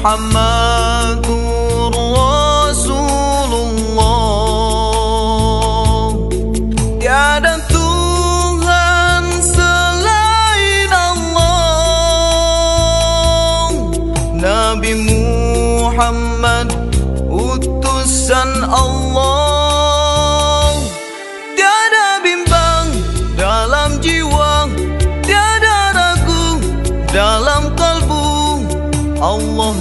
Muhammadur Rasulullah. Tiada Tuhan selain Allah. Nabi Muhammad utusan Allah. Tiada bimbang dalam jiwa Tiada ragu dalam kalbu. Allah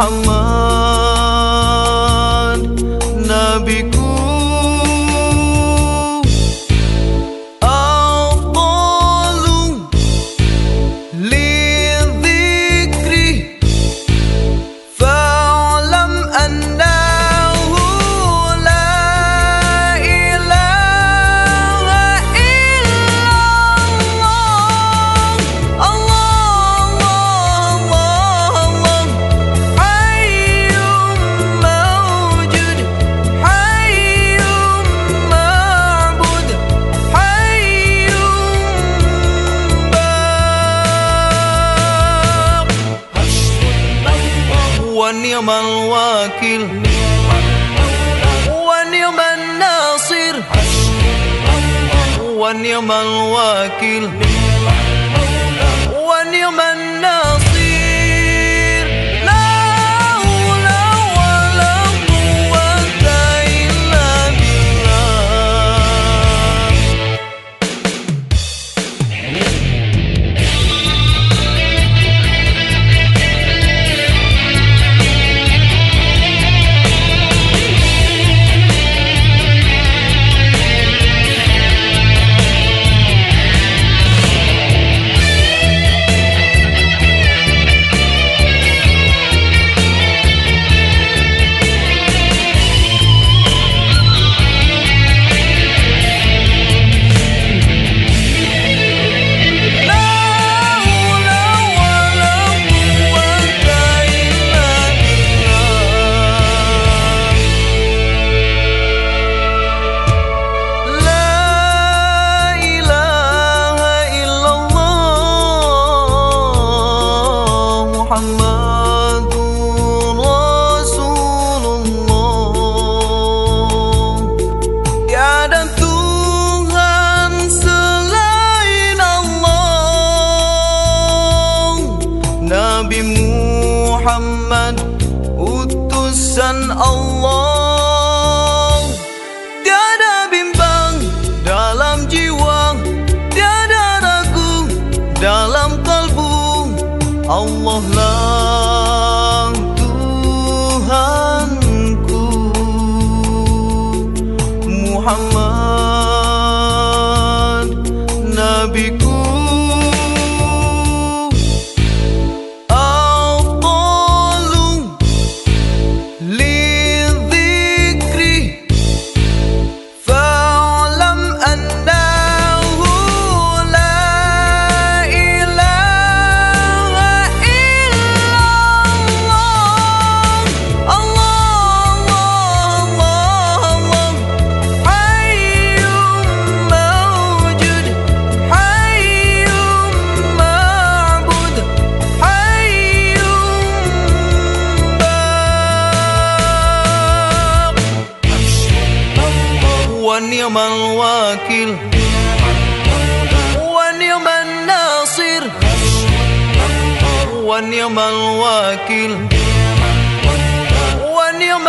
Muhammad ونعم الوكيل. ونعم الناصر. ونعم الوكيل. ونعم الناصير محمد رسول الله Tiada Tuhan selain Allah Nabi Muhammad utusan Allah Allah lah Tuhanku Muhammad ونعم الوكيل ونعم الناصر ونعم الوكيل ونعم